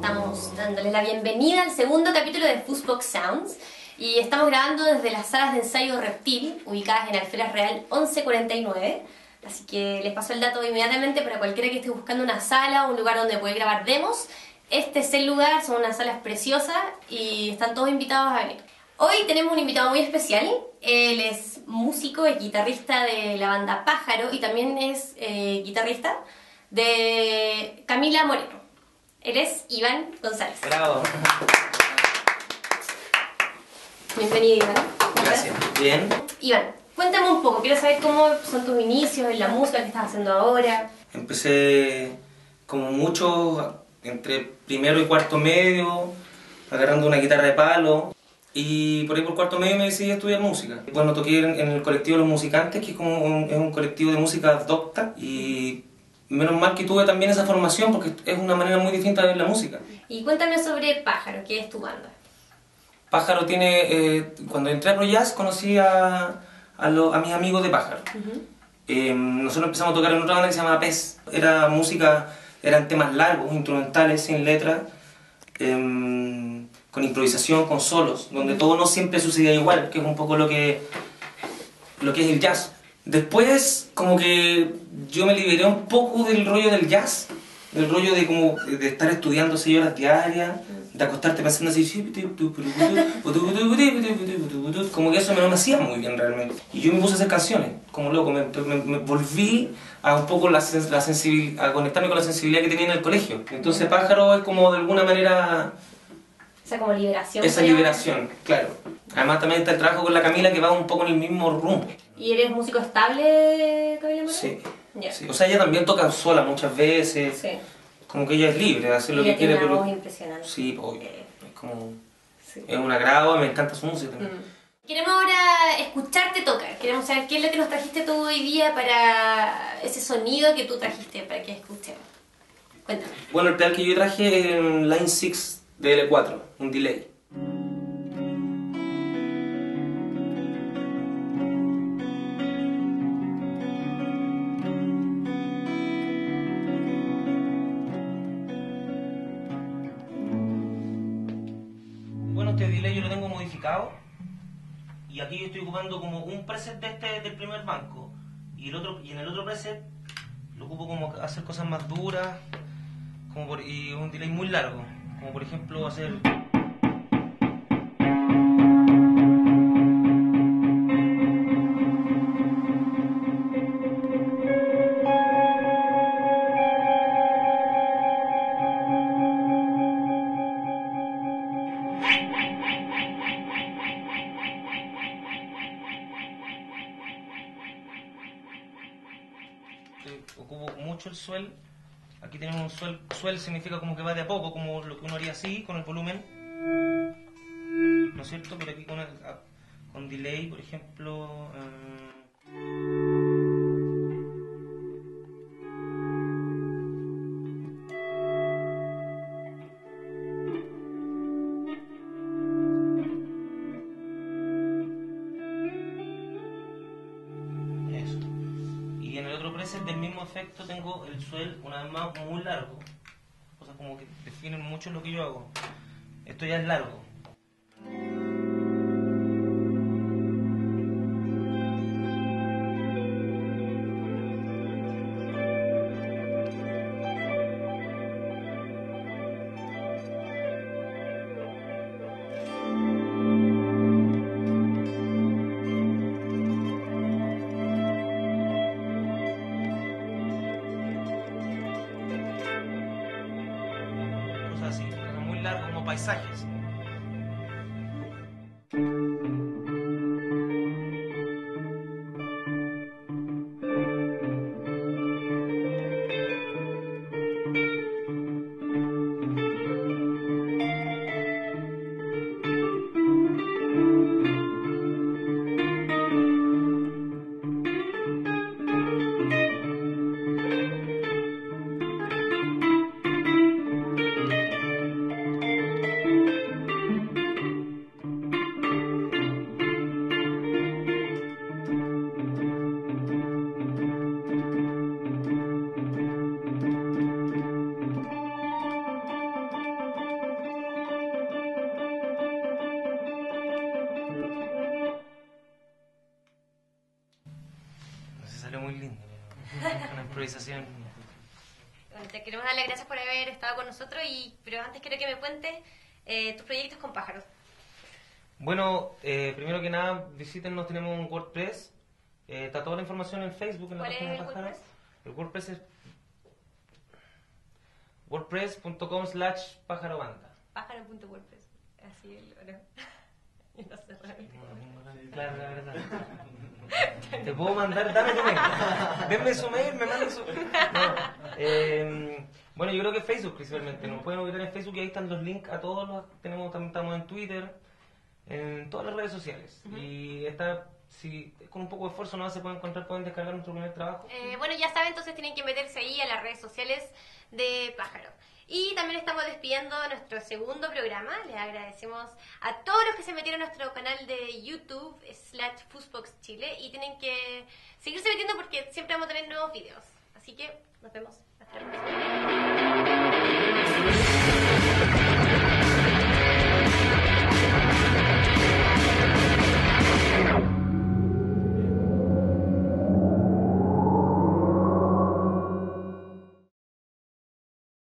estamos dándoles la bienvenida al segundo capítulo de Fuzzbox Sounds y estamos grabando desde las salas de ensayo Reptil, ubicadas en Alferas Real 1149. Así que les paso el dato inmediatamente para cualquiera que esté buscando una sala o un lugar donde poder grabar demos. Este es el lugar, son unas salas preciosas y están todos invitados a venir. Hoy tenemos un invitado muy especial. Él es músico, es guitarrista de la banda Pájaro y también es eh, guitarrista de Camila Moreno. Él es Iván González. Bravo. Bienvenido, Iván. Gracias. Bien. Iván, cuéntame un poco, quiero saber cómo son tus inicios en la música que estás haciendo ahora. Empecé como mucho entre primero y cuarto medio, agarrando una guitarra de palo. Y por ahí por cuarto medio me decidí a estudiar música. Bueno, toqué en, en el colectivo Los Musicantes, que es como un, es un colectivo de música docta. Y menos mal que tuve también esa formación, porque es una manera muy distinta de ver la música. Y cuéntame sobre Pájaro, que es tu banda. Pájaro tiene... eh, cuando entré a Pro Jazz conocí a, a, lo- a mis amigos de Pájaro. Eh, nosotros empezamos a tocar en otra banda que se llamaba Pez. Era música, eran temas largos, instrumentales, sin letra, eh, con improvisación, con solos, donde todo no siempre sucedía igual, que es un poco lo que, lo que es el jazz. Después, como que yo me liberé un poco del rollo del jazz, del rollo de como de estar estudiando seis horas diarias, de acostarte pensando así, como que eso me hacía muy bien realmente. Y yo me puse a hacer canciones, como loco, me, volví a un poco la, la a conectarme con la sensibilidad que tenía en el colegio. Entonces Pájaro es como de alguna manera Esa como liberación. esa liberación, claro. Además también está el trabajo con la Camila que va un poco en el mismo rumbo. ¿Y eres músico estable, Camila Moreno? Sí. Ya. sí. O sea, ella también toca sola muchas veces. Sí. Como que ella es libre de hacer lo Ella que quiere. tiene una Pero... voz impresionante. Sí, obvio. Es como... Sí. Es un agrado me encanta su música también. Mm. Queremos ahora escucharte tocar. Queremos saber qué es lo que nos trajiste tú hoy día para ese sonido que tú trajiste para que escuchemos. Cuéntame. Bueno, el pedal que yo traje es un Line 6 de L4, un delay. Bueno, este delay yo lo tengo modificado. Y aquí yo estoy ocupando como un preset de este del primer banco. Y el otro y en el otro preset lo ocupo como hacer cosas más duras como por- y un delay muy largo como por ejemplo hacer ocupo mucho el swell. Aquí tenemos un swell. Swell significa como que va de a poco, como lo que uno haría así, con el volumen. ¿No es cierto? Pero aquí con, el, con delay, por ejemplo. eh, Otro preset del mismo efecto tengo el swell una vez más muy largo. O sea, como que definen mucho lo que yo hago. Esto ya es largo. Como paisajes. Pero una improvisación. Bueno, te queremos dar las gracias por haber estado con nosotros, y, pero antes quiero que me cuentes eh, tus proyectos con pájaros. Bueno, eh, primero que nada, visítenos, tenemos un WordPress. Eh, está toda la información en Facebook. En la ¿Cuál es página de el Pájaro. WordPress? El WordPress es wordpress.com slash pájaro banda. Pájaro.wordpress. Así oro. Y no sé realmente. Claro, la verdad. Te puedo mandar, dame tu mail. Denme su mail, me mandan su. No. Eh, bueno, yo creo que Facebook principalmente. Nos pueden ubicar en Facebook y ahí están los links a todos los. Tenemos, también estamos en Twitter, en todas las redes sociales. Y esta, si con un poco de esfuerzo no se puede encontrar, pueden descargar nuestro primer trabajo. Eh, bueno, ya saben, entonces tienen que meterse ahí a las redes sociales de Pájaro. Y también estamos despidiendo nuestro segundo programa. Les agradecemos a todos los que se metieron a nuestro canal de YouTube, slash Fusbox Chile, y tienen que seguirse metiendo porque siempre vamos a tener nuevos videos. Así que nos vemos hasta la.